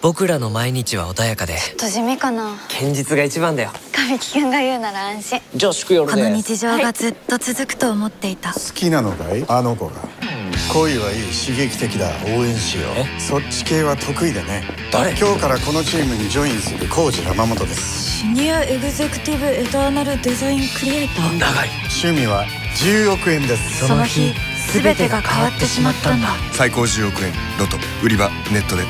僕らの毎日は穏やかでちょっとじ味かな。堅実が一番だよ。神木君が言うなら安心。じゃあ祝夜この日常がずっと続くと思っていた、好きなのかい？あの子が。恋はいい刺激的だ。応援しよう。そっち系は得意だね。誰？今日からこのチームにジョインするコージ山本です。シニアエグゼクティブエターナルデザインクリエイター。長い。趣味は10億円です。その日全てが変わってしまったんだ。最高10億円ロト売り場ネットで。